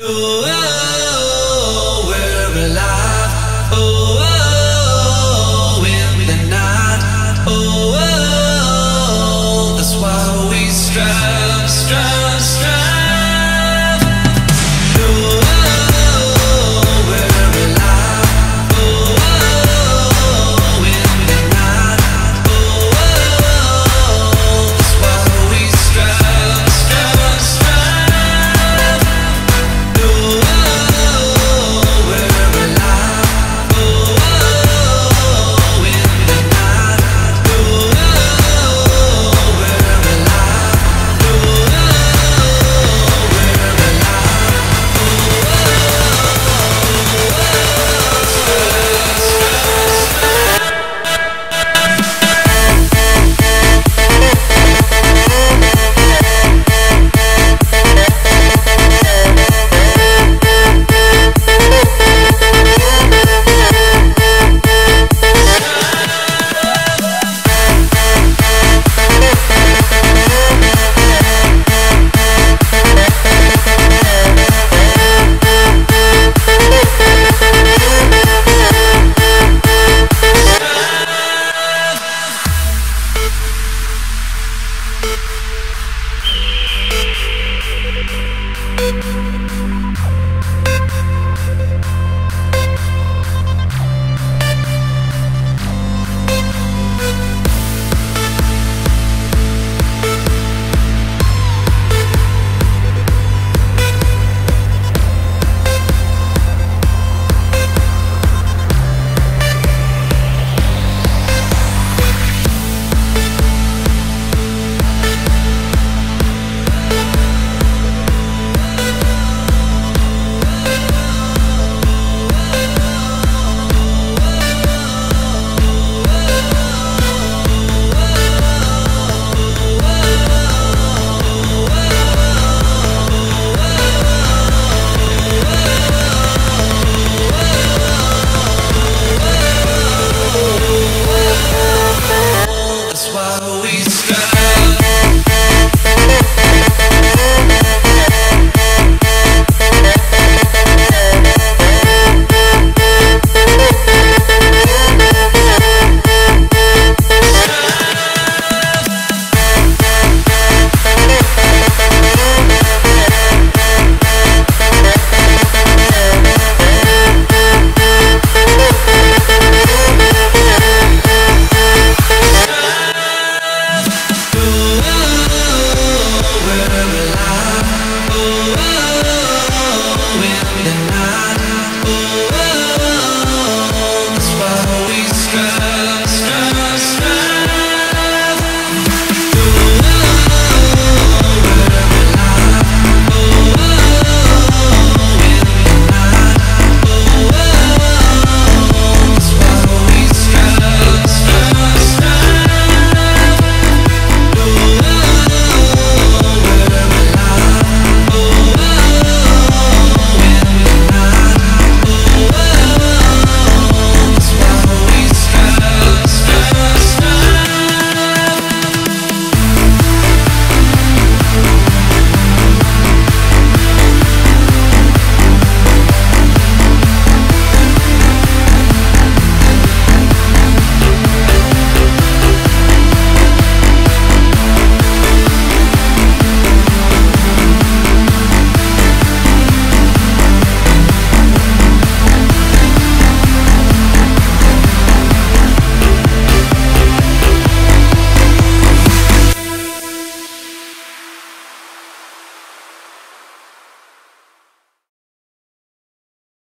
No.